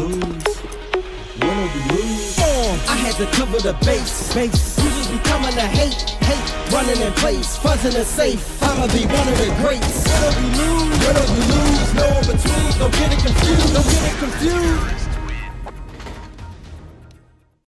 lose? We lose? I had to cover the base. Base. Users be coming to hate, hate. Running in place, fuzzing and safe. I'ma be one of the greats. Win we lose? Win we lose? No in between. Don't get it confused. Don't get it confused.